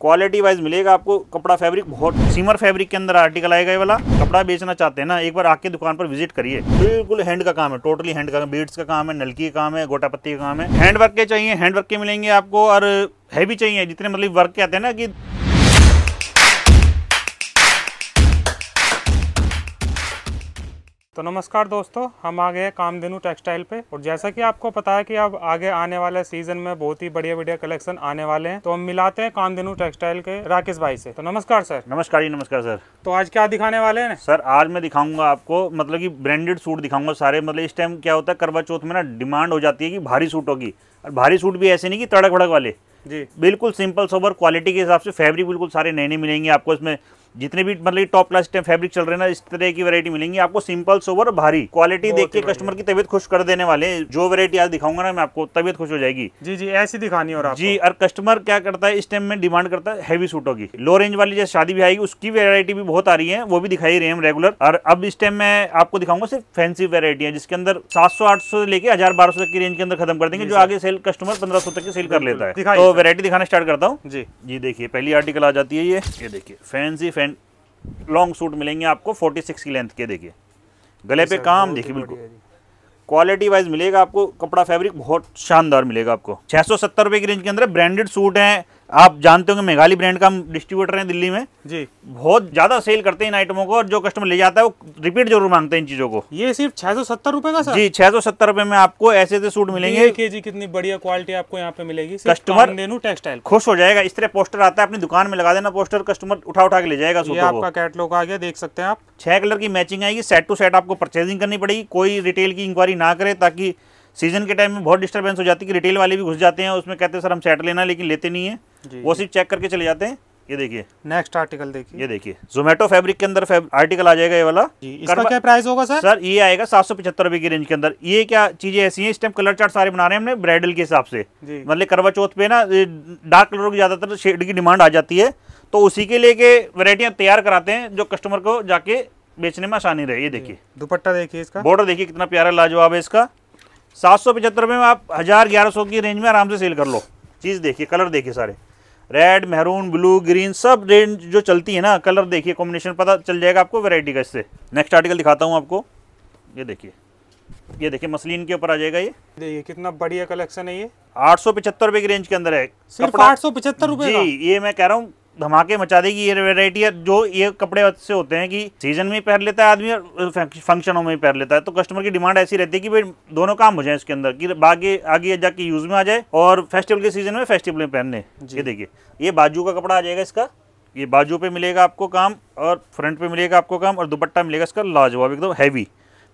Quality wise मिलेगा आपको कपड़ा फैब्रिक बहुत सीमर फैब्रिक के अंदर आर्टिकल आएगा ये वाला। कपड़ा बेचना चाहते हैं ना, एक बार आके दुकान पर विज़िट करिए। बिल्कुल हैंड का काम है टोटली हैंड का बीड्स का काम है, नलकी का काम है गोटा पत्ती का काम है। हैंड वर्क के चाहिए हैंड वर्क के मिलेंगे आपको और हैवी चाहिए, जितने मतलब वर्क के आते हैं ना कि तो नमस्कार दोस्तों हम आ गए कामधेनु टेक्सटाइल पे। और जैसा कि आपको पता है कि अब आगे आने वाले सीज़न में बहुत ही बढ़िया बढ़िया कलेक्शन आने वाले हैं। तो हम मिलाते हैं कामधेनु टेक्सटाइल के राकेश भाई से। तो नमस्कार सर। नमस्कार जी नमस्कार सर। तो आज क्या दिखाने वाले हैं? सर आज मैं दिखाऊँगा आपको मतलब कि ब्रांडेड सूट दिखाऊँगा सारे। मतलब इस टाइम क्या होता है करवा चौथ में ना डिमांड हो जाती है कि भारी सूटों की और भारी सूट भी ऐसे नहीं कि तड़क भड़क वाले। जी। बिल्कुल सिंपल सोबर क्वालिटी के हिसाब से फैब्रिक बिल्कुल सारे नए नए मिलेंगे आपको। इसमें जितने भी मतलब टॉप क्लास टाइम फैब्रिक चल रहे हैं ना इस तरह की वैरायटी मिलेंगी। आपको सिंपल और भारी क्वालिटी देख के कस्टमर की तबियत खुश कर देने वाले जो वैरायटी आज दिखाऊँगा ना मैं आपको तबियत खुश हो जाएगी। जी जी ऐसी दिखानी और जी और कस्टमर क्या करता है इस टाइम में डिमांड करता है हैवी सूटों की लो रेंज वाली जैसे शादी भी आएगी उसकी वेरायटी भी बहुत आ रही है वो भी दिखाई रही है रेगुलर और अब इस टाइम में आपको दिखाऊँगा सिर्फ़ फैंसी वेरायटी है जिसके अंदर सात सौ आठ सौ लेके हज़ार बारह सौ तक की रेंज के अंदर खत्म कर देंगे जो आगे सेल कस्टमर पंद्रह सौ तक की सेल कर लेता है। तो वेरायटी दिखाना स्टार्ट करता हूँ। जी। जी देखिए पहली आर्टिकल आ जाती है ये। ये देखिए फैंसी लॉन्ग सूट मिलेंगे आपको 46 की लेंथ के देखिए। गले पे काम देखिए बिल्कुल। क्वालिटी वाइज मिलेगा आपको कपड़ा फैब्रिक बहुत शानदार मिलेगा आपको। छह सौ सत्तर रुपए की रेंज के अंदर ब्रांडेड सूट हैं आप जानते होंगे मेघाली ब्रांड का हम डिस्ट्रीब्यूटर हैं दिल्ली में। जी। बहुत ज़्यादा सेल करते हैं इन आइटमों को और जो कस्टमर ले जाता है वो रिपीट ज़रूर मांगते हैं इन चीज़ों को। ये सिर्फ़ छह सौ सत्तर रुपए का सर? जी छह सौ सत्तर रुपए में आपको ऐसे ऐसे सूट मिलेंगे। के जी कितनी बढ़िया क्वालिटी आपको यहाँ पे मिलेगी Customer- कामधेनु टेक्सटाइल। खुश हो जाएगा इस तरह पोस्टर आता है अपनी दुकान में लगा देना पोस्टर कस्टमर उठा उठा के ले जाएगा आपका कैटलॉग आ गया देख सकते हैं आप। छह कलर की मैचिंग आएगी सेट टू सेट आपको परचेजिंग करनी पड़ेगी कोई रिटेल की इंक्वायरी ना करे ताकि सीज़न के टाइम में बहुत डिस्टर्बेंस हो जाती है कि रिटेल वाले भी घुस जाते हैं उसमें कहते हैं सर हम सेट लेना लेकिन लेते नहीं है। वो सिर्फ़ चेक करके चले जाते हैं? ये देखिए। नेक्स्ट आर्टिकल देखिए। ये देखिए। जोमेटो फैब्रिक के अंदर आर्टिकल आ जाएगा ये वाला। जी इसका क्या प्राइस होगा सर सर ये आएगा सात सौ पचहत्तर रुपए की रेंज के अंदर। ये क्या चीज़ें ऐसी हैं? इस टाइम कलर चार्ट सारे बना रहे हैं हमने ब्राइडल के हिसाब से। मतलब करवा चौथ पे ना डार्क कलर की ज़्यादातर शेड की डिमांड आ जाती है। तो उसी के लिए के तैयार कराते हैं जो कस्टमर को जाके बेचने में आसानी रहे। ये देखिए। दुपट्टा देखिए इसका। बॉर्डर देखिए कितना प्यारा लाजवाब है इसका। सात सौ पचहत्तर में आप हज़ार ग्यारह सौ की रेंज में आराम से सेल कर लो। चीज़ देखिए कलर देखिए सारे। रेड मेहरून ब्लू ग्रीन सब रेंज जो चलती है ना कलर देखिए कॉम्बिनेशन पता चल जाएगा आपको वेराइटी का इससे। नेक्स्ट आर्टिकल दिखाता हूँ आपको। ये देखिए। ये देखिए मसलिन के ऊपर आ जाएगा ये। देखिए कितना बढ़िया कलेक्शन है ये। आठ सौ पचहत्तर रुपए की रेंज के अंदर है। सिर्फ़ आठ सौ पचहत्तर रुपए जी ये मैं कह रहा हूँ धमाके मचा देगी ये वैरायटी है जो ये कपड़े से होते हैं कि सीज़न में पहन लेता है आदमी और फंक्शनों में पहन लेता है। तो कस्टमर की डिमांड ऐसी रहती है कि भाई दोनों काम हो जाए इसके अंदर कि आगे आगे जाके यूज़ में आ जाए और फेस्टिवल के सीज़न में फेस्टिवल में पहनने। ये देखिए ये बाजू का कपड़ा आ जाएगा इसका ये बाजू पे मिलेगा आपको काम और फ्रंट पे मिलेगा आपको काम और दुपट्टा मिलेगा इसका लाजवाब एकदम हैवी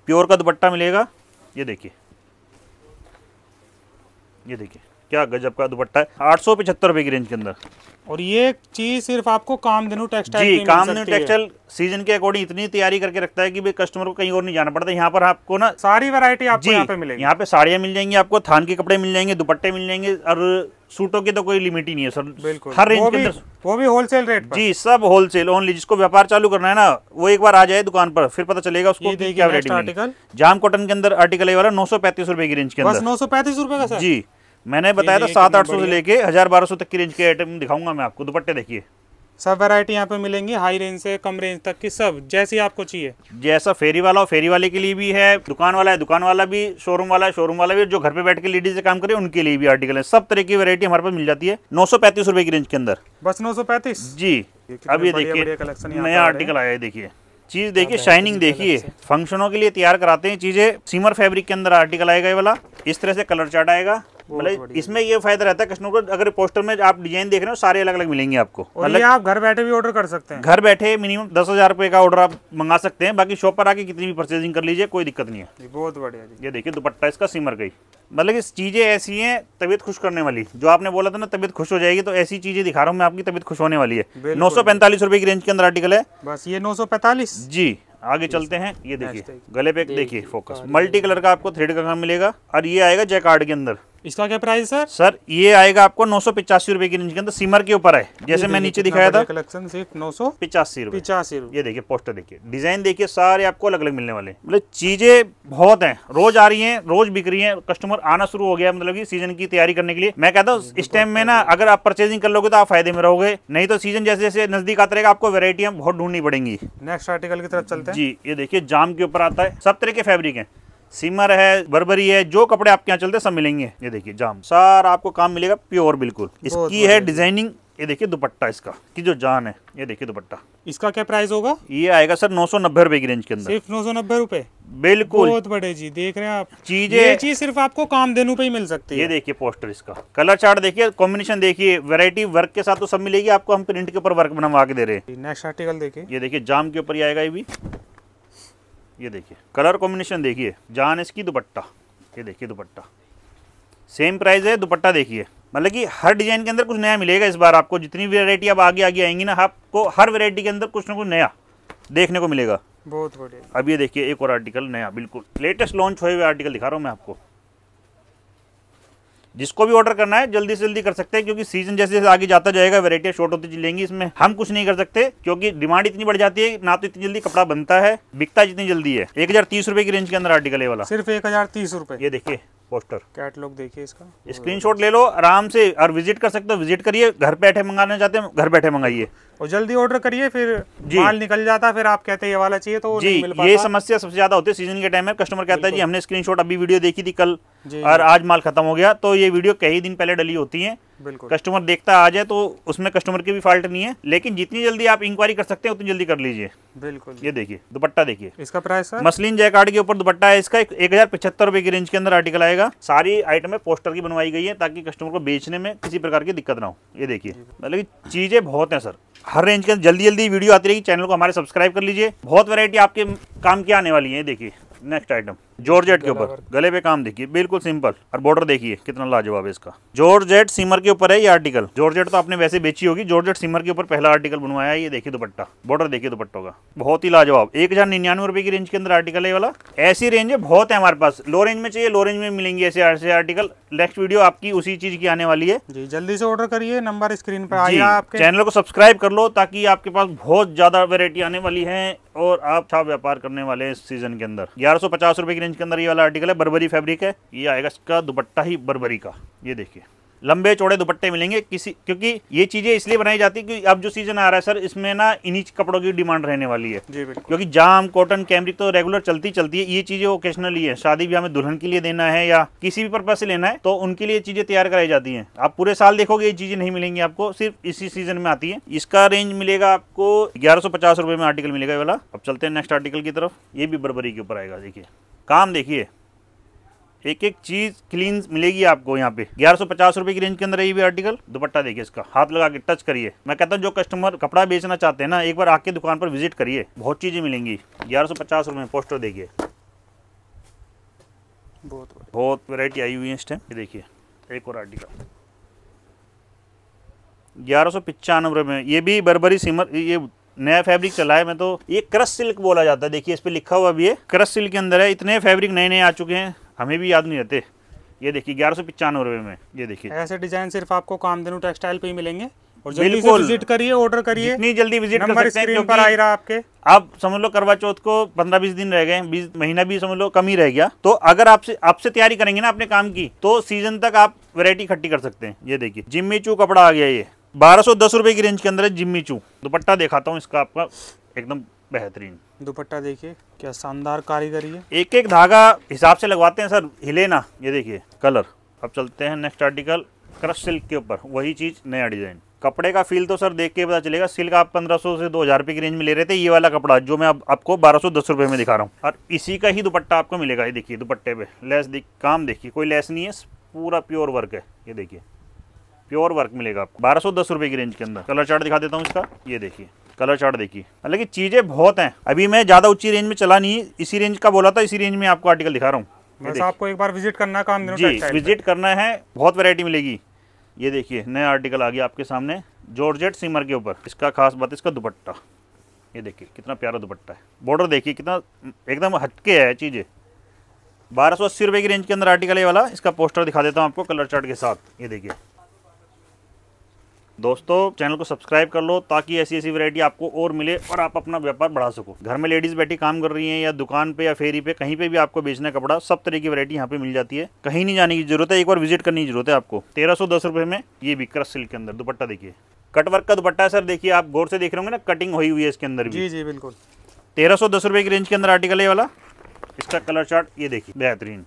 प्योर का दुपट्टा मिलेगा ये देखिए। ये देखिए। क्या गजब का दुपट्टा है। आठ सौ पचहत्तर रुपये की रेंज के अंदर। और ये चीज़ सिर्फ़ आपको कामधेनु टेक्सटाइल जी काम टेक्सटाइल सीज़न के अकॉर्डिंग इतनी तैयारी करके रखता है कि भाई कस्टमर को कहीं और नहीं जाना पड़ता। यहाँ पर आपको ना सारी वैरायटी आपको यहाँ पे मिलेगी। यहाँ पे साड़ियाँ मिल जाएँगी आपको थान के कपड़े मिल जाएँगे दुपट्टे मिल जाएँगे और सूटों की तो कोई लिमिट ही नहीं है सर। बिल्कुल। हर रेंज के अंदर वो भी होलसेल रेट पर। जी सब होलसेल ओनली जिसको व्यापार चालू करना है ना वो एक बार आ जाए दुकान पर फिर पता चलेगा उसको क्या आर्टिकल जाम कॉटन के अंदर आर्टिकल है वाला नौ सौ पैंतीस रुपए की रेंज के अंदर। नौ सौ पैंतीस रुपए का जी। मैंने बताया था सात आठ सौ से लेके हज़ार बारह सौ तक की रेंज के आइटम दिखाऊँगा मैं आपको दुपट्टे देखिए। सब वैरायटी यहाँ पे मिलेंगी हाई रेंज से कम रेंज तक की सब जैसी आपको चाहिए। जैसा फेरी वाला हो फेरी वाले के लिए भी है दुकान वाला है दुकान वाला भी शोरूम वाला है शोरूम वाला भी जो घर पे बैठ के लेडीज़ से काम करे उनके लिए भी आर्टिकल है। सब तरह की वैरायटी हमारे पास मिल जाती है नौ सौ पैंतीस रुपए की रेंज के अंदर। बस नौ सौ पैंतीस? जी अब ये देखिए नया आर्टिकल आया है देखिए। चीज़ देखिए शाइनिंग देखिए। फंक्शनों के लिए तैयार कराते हैं चीज़ें सीमर फैब्रिक के अंदर आर्टिकल आएगा ये वाला इस तरह से कलर चार्ट आएगा। मतलब इसमें ये फ़ायदा रहता है कस्टमर को अगर पोस्टर में आप डिज़ाइन देख रहे हो सारे अलग अलग मिलेंगे आपको। और ये आप घर बैठे भी ऑर्डर कर सकते हैं। घर बैठे मिनिमम दस हज़ार रुपए का ऑर्डर आप मंगा सकते हैं बाकी शॉप पर आके कितनी भी परचेजिंग कर लीजिए कोई दिक्कत नहीं है। बहुत बढ़िया ये देखिए दुपट्टा इसका सिमर गई। मतलब कि चीज़ें ऐसी हैं तबीयत खुश करने वाली। जो आपने बोला था ना तबीयत खुश हो जाएगी तो ऐसी चीज़ें दिखा रहा हूँ मैं आपकी तबीयत खुश होने वाली है। नौ सौ पैंतालीस रुपए की रेंज के अंदर आर्टिकल है। बस ये नौ सौ पैंतालीस। जी आगे चलते हैं। ये देखिए देखिए। गले पे देखिए फोकस मल्टी कलर का आपको थ्रेड का काम मिलेगा और ये आएगा जैकार्ड के अंदर। इसका क्या प्राइस सर सर ये आएगा आपको नौ सौ पिचासी रुपए की रेंज के अंदर सिमर के ऊपर है। जैसे मैं नीचे दिखाया था। कलेक्शन सिर्फ़ नौ सौ पिचासी रुपए। पिचासी रुपए। ये देखिए पोस्टर देखिए। डिज़ाइन देखिए सारे आपको अलग अलग मिलने वाले मतलब चीज़ें बहुत हैं। रोज आ रही हैं रोज बिक रही हैं। कस्टमर आना शुरू हो गया मतलब की सीज़न की तैयारी करने के लिए। मैं कहता हूँ इस टाइम में ना अगर आप परचेजिंग कर लोगे तो आप फ़ायदे में रहोगे। नहीं तो सीज़न जैसे जैसे नज़दीक आता रहेगा आपको वेरायटियाँ बहुत ढूंढनी पड़ेंगी। नेक्स्ट आर्टिकल की तरफ़ चलते हैं। जी ये देखिए जाम के ऊपर आता है। सब तरह के फैब्रिक हैं। सिमर है बर्बरी है जो कपड़े आपके यहाँ चलते सब मिलेंगे। ये देखिए जाम। सारा आपको काम मिलेगा प्योर बिल्कुल। इसकी है डिज़ाइनिंग ये देखिए दुपट्टा इसका की जो जान है ये देखिए दुपट्टा। इसका क्या प्राइस होगा? ये आएगा सर नौ सौ नब्बे रुपए की रेंज के अंदर। सिर्फ़ नौ सौ नब्बे रूपए? बिल्कुल। बहुत बड़े जी देख रहे हैं आप। चीज़ें ये चीज़ सिर्फ़ आपको काम देने पे ही मिल सकती है। ये देखिए पोस्टर इसका। कलर चार्ट देखिए कॉम्बिनेशन देखिए वैरायटी वर्क के साथ तो सब मिलेगी आपको हम प्रिंट के ऊपर वर्क बनवा के दे रहे हैं। नेक्स्ट आर्टिकल देखिए। ये देखिए जाम के ऊपर ही आएगा ये भी। ये देखिए कलर कॉम्बिनेशन देखिए जान इसकी दुपट्टा। ये देखिए दुपट्टा। सेम प्राइस है दुपट्टा देखिए। मतलब कि हर डिज़ाइन के अंदर कुछ नया मिलेगा इस बार आपको। जितनी वेरायटी अब आगे आगे आएँगी ना आपको हर वेरायटी के अंदर कुछ ना कुछ नया देखने को मिलेगा। बहुत बढ़िया। अब ये देखिए एक और आर्टिकल नया बिल्कुल। लेटेस्ट लॉन्च हुए हुए आर्टिकल दिखा रहा हूँ मैं आपको। जिसको भी ऑर्डर करना है जल्दी से जल्दी कर सकते हैं क्योंकि सीज़न जैसे जैसे आगे जाता जाएगा वेरायटियाँ शॉर्ट होती चलेंगी इसमें हम कुछ नहीं कर सकते क्योंकि डिमांड इतनी बढ़ जाती है ना तो इतनी जल्दी कपड़ा बनता है बिकता जितनी जल्दी है। एक हज़ार तीस रुपए की रेंज के अंदर आर्टिकल है वाला। सिर्फ़ एक हज़ार तीस रुपए। ये देखिए पोस्टर कैटलॉग देखिए इसका। स्क्रीनशॉट ले लो आराम से और विज़िट कर सकते हो विज़िट करिए घर बैठे मंगाना चाहते हैं घर बैठे मंगाइए। और जल्दी ऑर्डर करिए फिर। माल निकल जाता है फिर आप कहते हैं ये वाला चाहिए तो जी नहीं मिल ये समस्या सबसे ज़्यादा होती है सीज़न के टाइम में। कस्टमर कहता है जी हमने स्क्रीनशॉट अभी वीडियो देखी थी कल और आज माल खत्म हो गया। तो ये वीडियो कई दिन पहले डली होती है। बिल्कुल। कस्टमर देखता आ जाए तो उसमें कस्टमर की भी फॉल्ट नहीं है लेकिन जितनी जल्दी आप इंक्वायरी कर सकते हैं उतनी जल्दी कर लीजिए। बिल्कुल। ये देखिए दुपट्टा देखिए। इसका प्राइस सर मसलिन जैकार्ड के ऊपर दुपट्टा है इसका एक हज़ार पचहत्तर रुपए की रेंज के अंदर आर्टिकल आएगा। सारी आइटमें पोस्टर की बनवाई गई है ताकि कस्टमर को बेचने में किसी प्रकार की दिक्कत ना हो। ये देखिए मतलब चीज़ें बहुत है सर हर रेंज के अंदर जल्दी जल्दी वीडियो आती रहेगी चैनल को हमारे सब्सक्राइब कर लीजिए। बहुत वैरायटी आपके काम की आने वाली है देखिए नेक्स्ट आइटम जॉर्जेट के ऊपर। गले पे काम देखिए बिल्कुल सिंपल। और बॉर्डर देखिए कितना लाजवाब है इसका। जॉर्जेट सिमर के ऊपर है ये आर्टिकल। जॉर्जेट तो आपने वैसे बेची होगी। जॉर्जेट सिमर के ऊपर पहला आर्टिकल बनवाया है ये देखिए दुपट्टा। बॉर्डर देखिए दुपट्टों का। बहुत ही लाजवाब। एक हज़ार निन्यानवे रुपए की रेंज के अंदर आर्टिकल है वाला। ऐसी रेंज है बहुत है हमारे पास। लो रेंज में चाहिए लो रेंज में मिलेंगे ऐसे ऐसे आर्टिकल। नेक्स्ट वीडियो आपकी उसी चीज़ की आने वाली है। जी जल्दी से ऑर्डर करिए नंबर स्क्रीन पर आइए आपके। चैनल को सब्सक्राइब कर लो ताकि आपके पास बहुत ज़्यादा वेरायटी आने वाली है और आप अच्छा व्यापार करने वाले हैं इस सीज़न के अंदर। ग्यारह सौ पचास रुपए की रेंज के अंदर ये वाला आर्टिकल है बर्बरी फैब्रिक है। ये आएगा इसका दुपट्टा ही बर्बरी का। ये देखिए। लंबे चौड़े दुपट्टे मिलेंगे किसी क्योंकि ये चीज़ें इसलिए बनाई जाती है कि अब जो सीज़न आ रहा है सर इसमें ना इन्हीं कपड़ों की डिमांड रहने वाली है। जी बिल्कुल। क्योंकि जाम कॉटन कैमरिक तो रेगुलर चलती चलती है ये चीज़ें ओकेशनली है। शादी ब्याह में दुल्हन के लिए देना है या किसी भी पर्पज से लेना है तो उनके लिए चीज़ें तैयार कराई जाती हैं। आप पूरे साल देखोगे ये चीज़ें नहीं मिलेंगी आपको सिर्फ़ इसी सीज़न में आती है। इसका रेंज मिलेगा आपको ग्यारह सौ पचास रुपए में आर्टिकल मिलेगा वाला। अब चलते हैं नेक्स्ट आर्टिकल की तरफ़। ये भी बरबरी के ऊपर आएगा देखिए। काम देखिए। एक एक चीज़ क्लीन मिलेगी आपको यहाँ पे। ग्यारह सौ पचास रुपए की रेंज के अंदर है ये भी आर्टिकल दुपट्टा देखिए इसका। हाथ लगा के टच करिए। मैं कहता हूँ जो कस्टमर कपड़ा बेचना चाहते हैं ना एक बार आके दुकान पर विज़िट करिए। बहुत चीज़ें मिलेंगी। ग्यारह सौ पचास रुपए में पोस्टर देखिए। बहुत बहुत वैरायटी आई हुई है इस टाइम ये देखिए एक और आर्टिकल ग्यारह सौ पचानवे में। ये भी बरबरी सिमर ये नया फैब्रिक चला है मैं तो ये क्रश सिल्क बोला जाता है। देखिए इस पे लिखा हुआ भी है। क्रश सिल्क के अंदर है। इतने फैब्रिक नए नए आ चुके हैं। हमें भी याद नहीं रहते। ये देखिए ग्यारह सौ पचानवे रुपये में ये देखिए। ऐसे डिज़ाइन सिर्फ़ आपको कामधेनु टेक्सटाइल पे ही मिलेंगे और जल्दी से विज़िट करिए ऑर्डर करिए। जितनी जल्दी विज़िट कर सकते हैं पर आ रहा आपके। आप समझ लो करवा चौथ को पंद्रह बीस दिन रह गए बीस महीना भी समझ लो कम ही रह गया। तो अगर आपसे आपसे तैयारी करेंगे ना अपने काम की तो सीज़न तक आप वैरायटी इकट्ठी कर सकते हैं। ये देखिए जिम्मी चू कपड़ा आ गया ये। बारह सौ दस रुपए की रेंज के अंदर है जिम्मी चू दुपट्टा दिखाता हूँ इसका आपका एकदम बेहतरीन। दुपट्टा देखिए, क्या शानदार कारीगरी है। एक एक धागा हिसाब से लगवाते हैं, सर। हिले ना ये देखिए, कलर। अब चलते हैं नेक्स्ट आर्टिकल, क्रश सिल्क के ऊपर। वही चीज़, नया डिज़ाइन। कपड़े का फील तो सर, देख के पता चलेगा। सिल्क आप 1500 से 2000 रुपए की रेंज में ले रहे थे, ये वाला कपड़ा, जो मैं अब आपको बारह सौ, दस रुपए में दिखा रहा हूँ। और इसी का ही दुपट्टा आपको मिलेगा, ये देखिए, दुपट्टे पे। लेस दिख, काम देखिए, कोई लेस नहीं है पूरा प्योर वर्क है, ये देखिए। प्योर वर्क मिलेगा आपको। बारह सौ की रेंज के अंदर। कलर चार्ट दिखा देता हूँ इसका, ये देखिए। कलर चार्ट देखिए। मतलब कि चीज़ें बहुत हैं। अभी मैं ज़्यादा ऊँची रेंज में चला नहीं इसी रेंज का बोला था इसी रेंज में आपको आर्टिकल दिखा रहा हूँ। बस आपको एक बार विज़िट करना कामधेनु जी विज़िट करना है बहुत वैरायटी मिलेगी। ये देखिए नया आर्टिकल आ गया आपके सामने जॉर्जेट सिमर के ऊपर। इसका खास बात है इसका दुपट्टा। ये देखिए कितना प्यारा दुपट्टा है। बॉर्डर देखिए कितना एकदम हटके है चीज़ें। बारह सौ अस्सी रुपये की रेंज के अंदर आर्टिकल ये वाला इसका पोस्टर दिखा देता हूँ आपको कलर चार्ट के साथ। ये देखिए। दोस्तों चैनल को सब्सक्राइब कर लो ताकि ऐसी ऐसी वैरायटी आपको और मिले और आप अपना व्यापार बढ़ा सको। घर में लेडीज़ बैठी काम कर रही हैं या दुकान पे या फेरी पे कहीं पे भी आपको बेचना कपड़ा सब तरह की वैरायटी यहाँ पे मिल जाती है। कहीं नहीं जाने की ज़रूरत है एक बार विज़िट करने की ज़रूरत है आपको। तेरह सौ दस रुपये में ये भी क्रस सिल्क के अंदर दुपट्टा देखिए। कट वर्क का दुपट्टा है सर देखिए आप गौर से देख रहे होंगे ना कटिंग हुई हुई है इसके अंदर भी। जी जी बिल्कुल। तेरह सौ दस रुपये की रेंज के अंदर आर्टिकल है वाला। इसका कलर चार्ट ये देखिए बेहतरीन।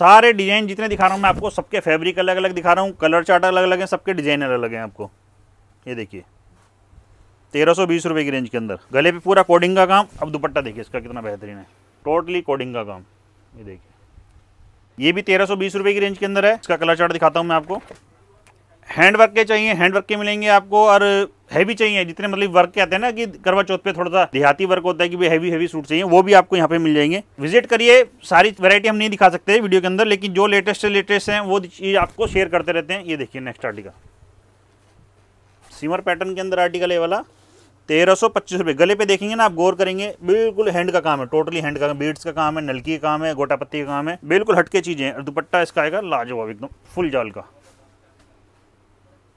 सारे डिज़ाइन जितने दिखा रहा हूँ, मैं आपको सबके फैब्रिक अलग अलग दिखा रहा हूँ कलर चार्ट अलग अलग है, सबके डिज़ाइन अलग अलग हैं आपको। ये देखिए। तेरह सौ बीस रुपये की रेंज के अंदर। गले पे पूरा कोडिंग का काम, अब दुपट्टा देखिए, इसका कितना बेहतरीन है। टोटली कोडिंग का काम। ये देखिए। ये भी तेरह सौ बीस रुपये की रेंज के अंदर है, इसका कलर चार्ट दिखाता हूँ मैं आपको। हैंड वर्क के चाहिए हैंड वर्क के मिलेंगे आपको और हैवी चाहिए, जितने मतलब वर्क के आते हैं ना कि करवा चौथ पे थोड़ा सा देहाती वर्क होता है कि भाई हैवी हैवी सूट चाहिए, वो भी आपको यहाँ पे मिल जाएँगे। विज़िट करिए, सारी वैरायटी हम नहीं दिखा सकते वीडियो के अंदर, लेकिन जो लेटेस्ट से लेटेस्ट हैं, वो चीज़ आपको शेयर करते रहते हैं। ये देखिए नेक्स्ट आर्टिकल सिमर पैटर्न के अंदर आर्टिकल है वाला। तेरह सौ पच्चीस रुपये गले पे देखेंगे ना आप, गौर करेंगे, बिल्कुल हैंड का काम है टोटली हैंड का बीड्स का काम है नलकी का काम है, गोटा पत्ती का काम है, बिल्कुल हटके चीज़ें दुपट्टा इसका आएगा लाजवाब एकदम फुल जाल का।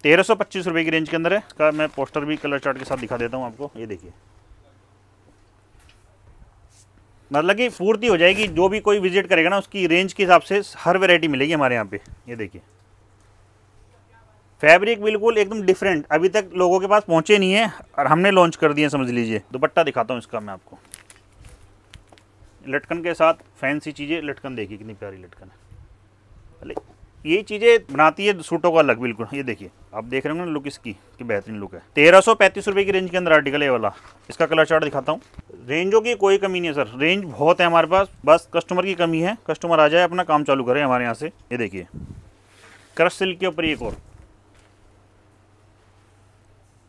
तेरह सौ पच्चीस रुपये की रेंज के अंदर है। इसका मैं पोस्टर भी कलर चार्ट के साथ दिखा देता हूँ आपको। ये देखिए। मतलब कि पूर्ति हो जाएगी। जो भी कोई विज़िट करेगा ना, उसकी रेंज के हिसाब से हर वैरायटी मिलेगी हमारे यहाँ पे। ये देखिए। फैब्रिक बिल्कुल एकदम डिफरेंट अभी तक लोगों के पास पहुँचे नहीं है और हमने लॉन्च कर दिए समझ लीजिए। दुपट्टा दिखाता हूँ इसका मैं आपको। लटकन के साथ फैंसी चीज़ें। लटकन देखिए, कितनी प्यारी लटकन है। ये चीज़ें बनाती है सूटों का अलग, बिल्कुल। ये देखिए। आप देख रहे हो ना लुक इसकी, कि बेहतरीन लुक है। तेरह सौ पैंतीस रुपये की रेंज के अंदर आर्टिकल है वाला। इसका कलर चार्ट दिखाता हूँ। रेंजों की कोई कमी नहीं है सर रेंज बहुत है हमारे पास। बस कस्टमर की कमी है। कस्टमर आ जाए, अपना काम चालू करें हमारे यहाँ से। ये देखिए। क्रश सिल्क के ऊपर एक और।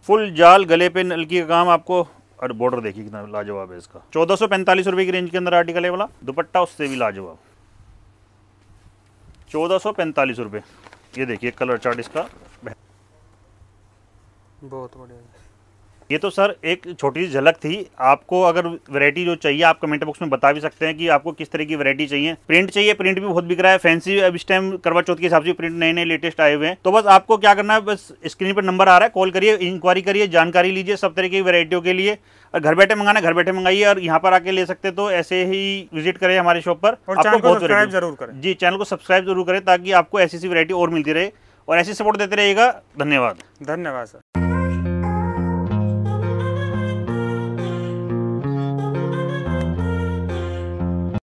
फुल जाल गले पे नलकी का काम आपको, और बॉर्डर देखिए कितना लाजवाब है इसका। चौदह सौ पैंतालीस रुपये की रेंज के अंदर आर्टिकल है वाला। दुपट्टा उससे भी लाजवाब। चौदह सौ पैंतालीस रुपये ये देखिए कलर चार्ट इसका। बहुत बढ़िया ये तो सर एक छोटी सी झलक थी। आपको अगर वैरायटी जो चाहिए आप कमेंट बॉक्स में बता भी सकते हैं कि आपको किस तरह की वैरायटी चाहिए। प्रिंट चाहिए प्रिंट भी बहुत बिक रहा है। फैंसी अब इस टाइम करवा चौथ के हिसाब से प्रिंट नए नए लेटेस्ट आए हुए हैं। तो बस आपको क्या करना है बस स्क्रीन पर नंबर आ रहा है कॉल करिए इंक्वायरी करिए जानकारी लीजिए सब तरह की वैरायटियों के लिए। और घर बैठे मंगाना घर बैठे मंगाइए और यहाँ पर आके ले सकते तो ऐसे ही विज़िट करें हमारे शॉप पर। और चैनल सब्सक्राइब ज़रूर करें। जी चैनल को सब्सक्राइब ज़रूर करें ताकि आपको ऐसी ऐसी वैरायटी और मिलती रहे। और ऐसी सपोर्ट देते रहिएगा। धन्यवाद। धन्यवाद सर